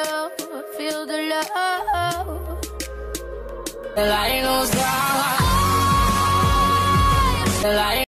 you, feel the love. The light goes down. The light